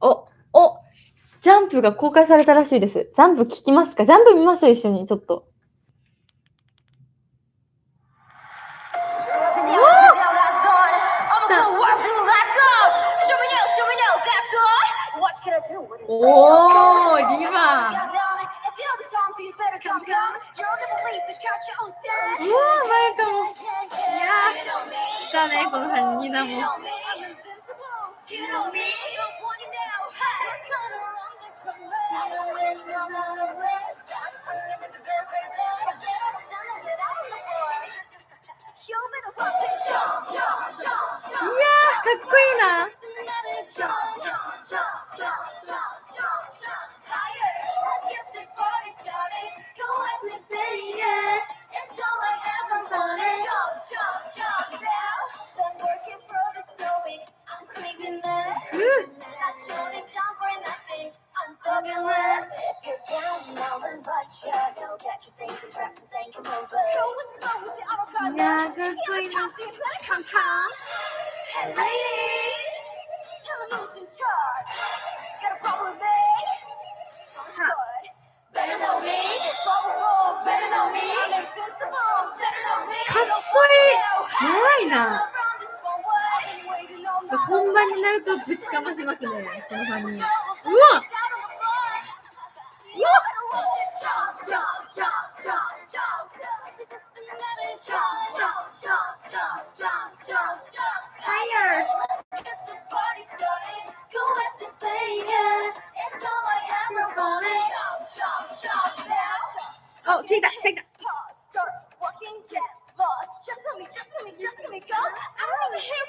お、お、ジャンプが公開されたらしいです。ジャンプ聞きますか？ジャンプ見ましょう、一緒に、ちょっと。おおー、リバー。うわー、マイカも。いやー、来たね、この3人なも。本番になるとぶちかましますね、この3人。うわお、聞いた、聞いた。 Start walking, get lost. Just let me, just let me, just let me go. I don't even hear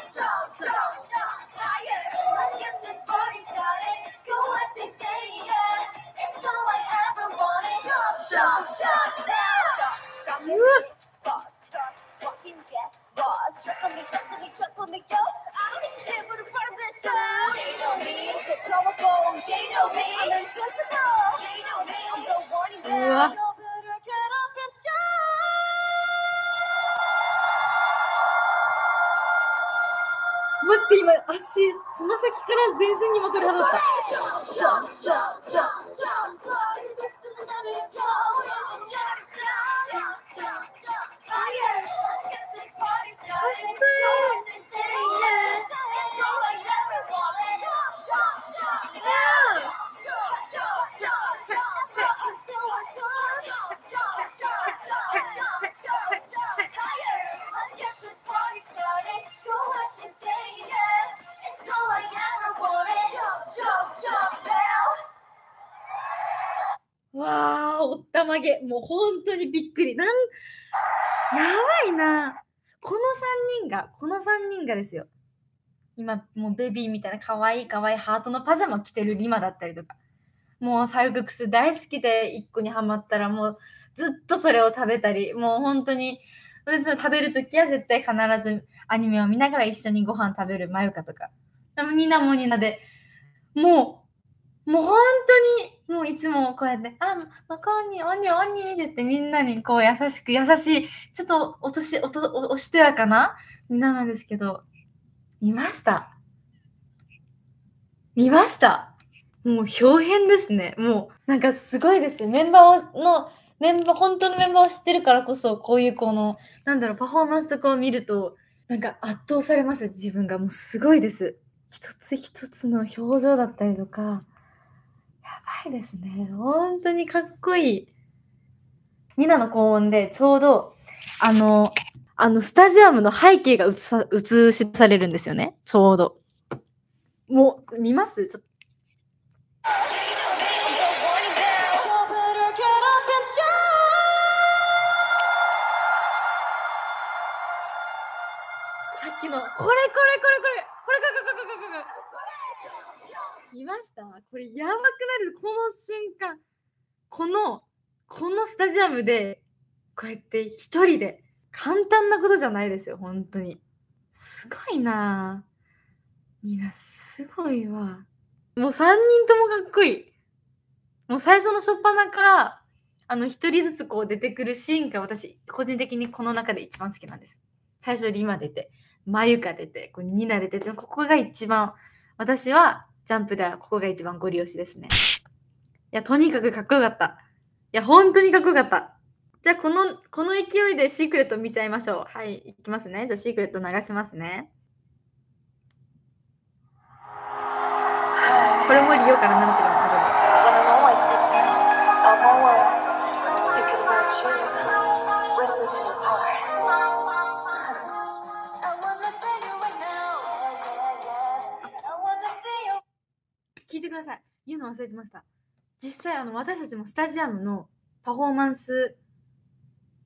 It's 待って、今、足、つま先から全身にも取り払った。げ。もう本当にびっくり。なん、やばいな。この3人が、この3人がですよ。今、もうベビーみたいな可愛い可愛いいハートのパジャマ着てるリマだったりとか。もうサルククス大好きで1個にハマったらもうずっとそれを食べたり、もう本当に、私の食べるときは絶対必ずアニメを見ながら一緒にご飯食べるまゆかとか。でもニナもニナで、もう、もう本当に、もういつもこうやって、あ、まこんに、おにおにって言ってみんなにこう優しく優しい、ちょっとおとし、おと、おしとやかなみんななんですけど、見ました。見ました。もう表変ですね。もうなんかすごいです。メンバーの、メンバー、本当のメンバーを知ってるからこそ、こういうこの、なんだろう、パフォーマンスとかを見ると、なんか圧倒されます、自分が。もうすごいです。一つ一つの表情だったりとか、ばいですね。本当にかっこいい。ニナの高音でちょうど、あの、あの、スタジアムの背景が映し出されるんですよね。ちょうど。もう、見ます？ちょっと。これやばくなるこの瞬間。このこのスタジアムでこうやって一人で簡単なことじゃないですよ本当に。すごいな。みんなすごいわ。もう3人ともかっこいい。もう最初の初っ端からあの一人ずつこう出てくるシーンが私個人的にこの中で一番好きなんです。最初リマ出てマユカ出てこうニナ出てここが一番私はジャンプではここが一番ご利用しですね。いや、とにかくかっこよかった。いや、本当にかっこよかった。じゃあ、この、この勢いでシークレット見ちゃいましょう。はい、いきますね。じゃあ、シークレット流しますね。これもリオからなんていうのか Wanna know my secret? All 忘れてました。実際、あの、私たちもスタジアムのパフォーマンス、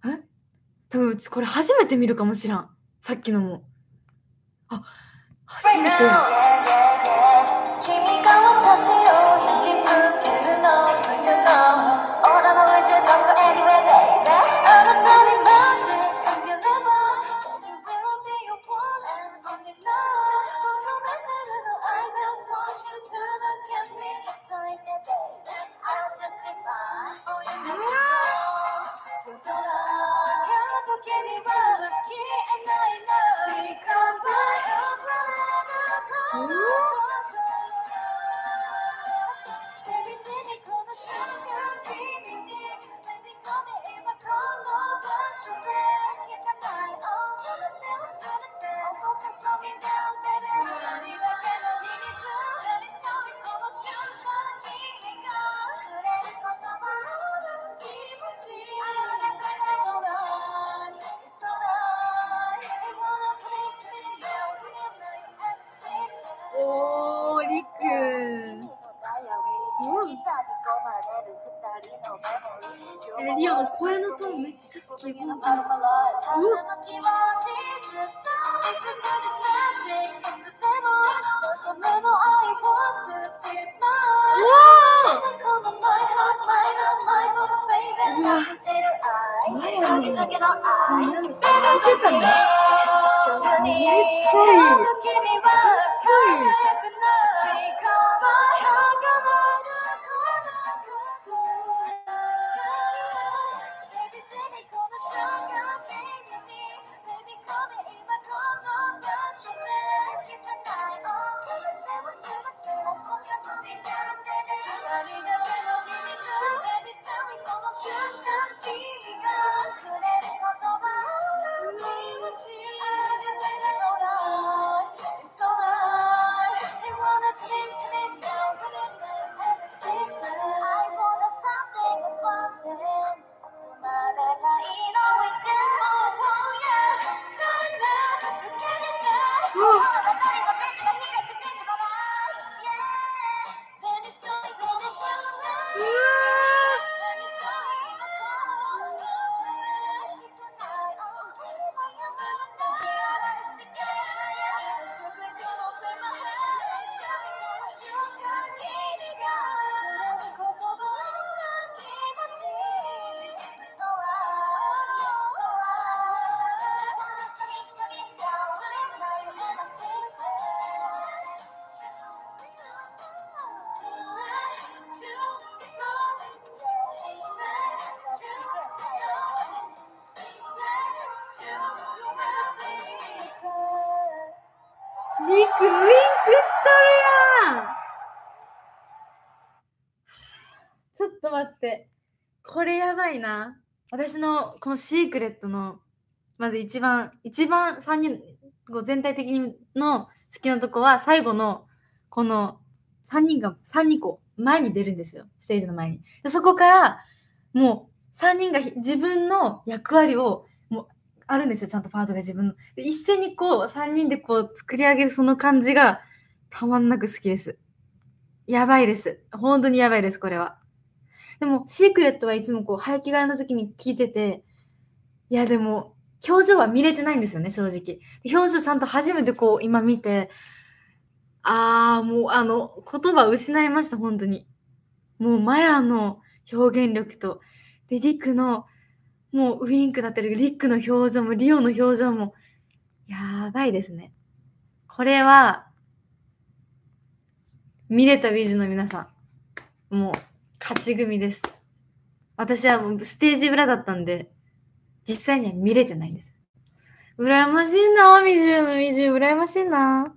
え？多分うちこれ初めて見るかもしらん。さっきのも。あ、初めて。おー、りくん。ダイアリーギターに込まれる二人の声のトーンめっちゃ好き。本当に。弾む気持ちずっと Look at this magic リク、ウィンクしとるやんちょっと待って。これやばいな。私のこのシークレットの、まず一番、一番3人、こう全体的にの好きなとこは、最後の、この3人が、3人こう、前に出るんですよ。ステージの前に。でそこから、もう、3人が自分の役割を、あるんですよ。ちゃんとパートが自分の。で一斉にこう、3人でこう、作り上げるその感じが、たまんなく好きです。やばいです。本当にやばいです、これは。でも、シークレットはいつもこう、早着替えの時に聞いてて、いや、でも、表情は見れてないんですよね、正直。表情ちゃんと初めてこう、今見て、ああ、もうあの、言葉失いました、本当に。もうマヤの表現力と、で、リクの、もうウィンクだったり、リックの表情も、リオの表情も、やばいですね。これは、見れた美女の皆さん、もう、勝ち組です。私はもうステージ裏だったんで、実際には見れてないんです。羨ましいな、美女の美女、羨ましいな。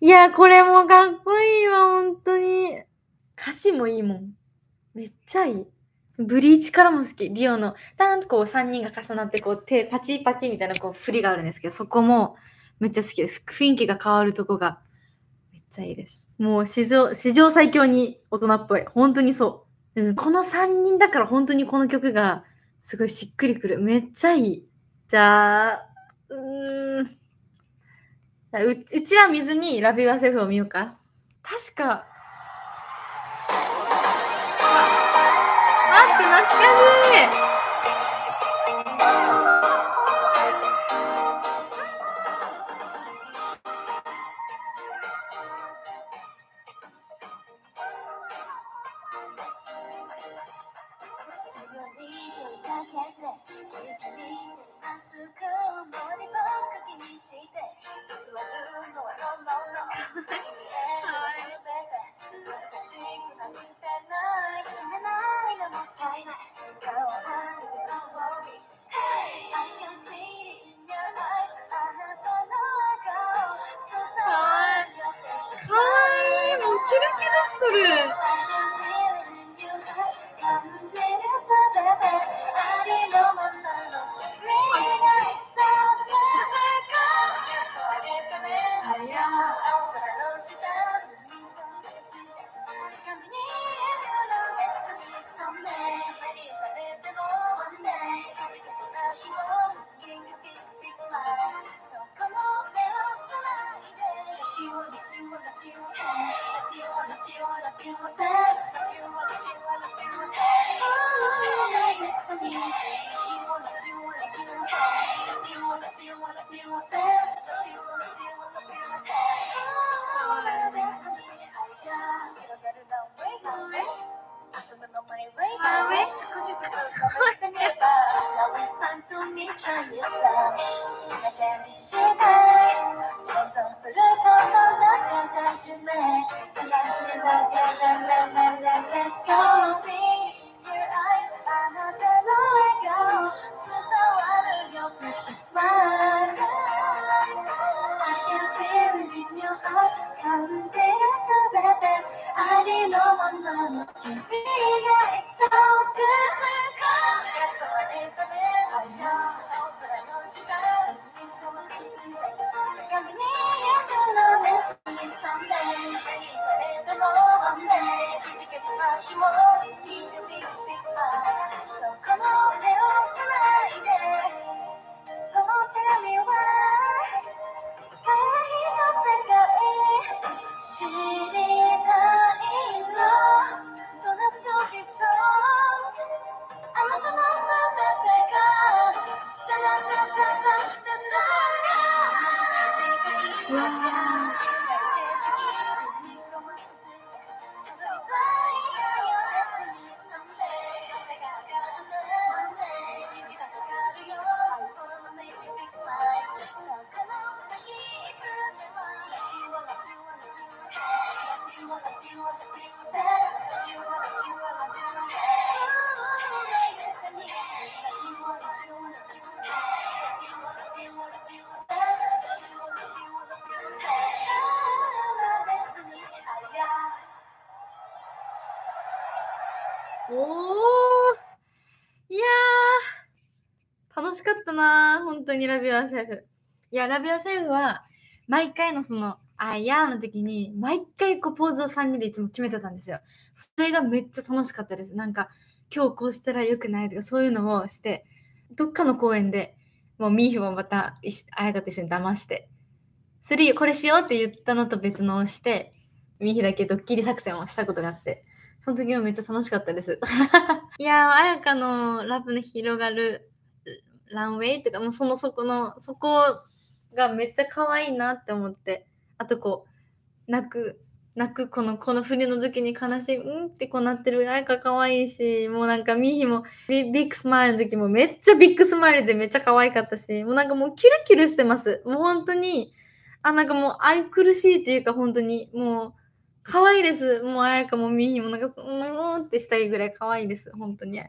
いや、これもかっこいいわ、本当に。歌詞もいいもん。めっちゃいい。ブリーチからも好き。リオの、ダーンとこう3人が重なって、こう手、パチパチみたいなこう振りがあるんですけど、そこもめっちゃ好きです。雰囲気が変わるとこがめっちゃいいです。もう史上、史上最強に大人っぽい。本当にそう。うん、この3人だから本当にこの曲がすごいしっくりくる。めっちゃいい。じゃあ、うーん。ううちは水にラビュアセフを見ようか。確か。懐かしい。Time to meet try yourself 全てにしたい想像することの形でつなぎだけで Let's go See in your eyes あなたの笑顔伝わるよ Precious smile I can feel it in your heart 感じるすべてありのままの君がいそしかったな。本当にラビアセルフ。いやラビアセルフは毎回のそのあやの時に毎回こうポーズを3人でいつも決めてたんですよ。それがめっちゃ楽しかったです。なんか今日こうしたらよくないとかそういうのをしてどっかの公園でもうミーフもまたいし綾香と一緒に騙して3これしようって言ったのと別のをしてミーフだけドッキリ作戦をしたことがあってその時もめっちゃ楽しかったです。いやー、彩香のラブの広がるランウェイっていうか、もうそのそこの、そこがめっちゃ可愛いなって思って、あとこう、泣く泣くこのこの冬の時に悲しいうん？ってこうなってるあやか可愛いしもうなんかミヒもビビッグスマイルの時もめっちゃビッグスマイルでめっちゃ可愛かったしもうなんかもうキュルキュルしてます。もう本当にあなんかもう愛くるしいっていうか本当にもう可愛いです。もうあやかもミヒもなんかうんってしたいぐらい可愛いです。本当に。